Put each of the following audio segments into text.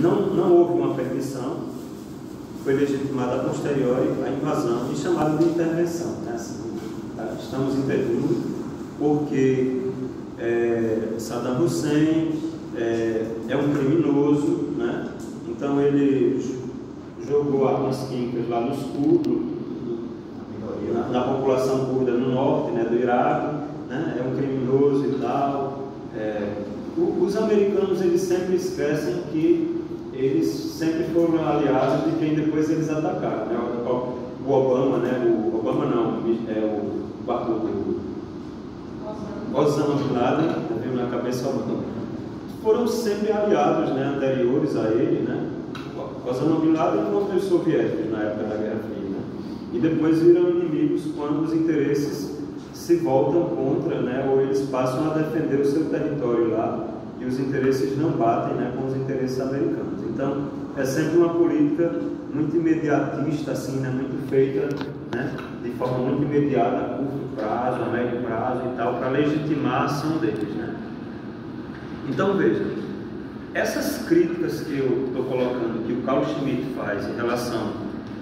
Não, não houve uma permissão, foi legitimada a posteriori a invasão e chamada de intervenção. Né? Assim, tá? estamos intervindo porque é, Saddam Hussein é, é, um criminoso, né? então ele jogou armas químicas lá nos curdos, na, na, população curda no norte né, do Iraque, né? é um criminoso e tal. É, os americanos eles sempre esquecem que eles sempre foram aliados de quem depois eles atacaram. Né? O, Obama, né? o Obama não, é o, o, Osama Bin Laden, veio na cabeça Obama. Foram sempre aliados né, anteriores a ele, né? Osama Bin Laden contra os soviéticos na época da Guerra Fria. Né? E depois viram inimigos quando os interesses se voltam contra, né? ou eles passam a defender o seu território lá e os interesses não batem né, com os interesses americanos. Então, é sempre uma política muito imediatista, assim, né, muito feita né, de forma muito imediata, a curto prazo, a médio prazo e tal, para legitimar a ação deles. Né? Então, veja, essas críticas que eu estou colocando, que o Carl Schmitt faz em relação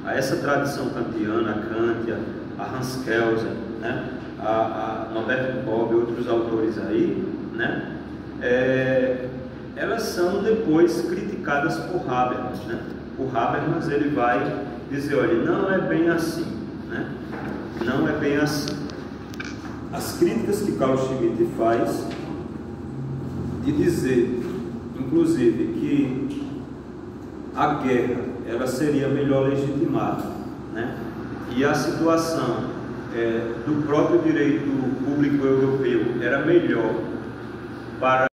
a essa tradição kantiana, Kantia, a Hans Kelsen, né, a, a Norbert Bob e outros autores aí, né, é, elas são depois criticadas por Habermas. Né? O Habermas ele vai dizer, olha, não é bem assim, né? não é bem assim. As críticas que Carl Schmitt faz de dizer, inclusive, que a guerra ela seria melhor legitimada, né? E a situação é, do próprio direito público europeu era melhor para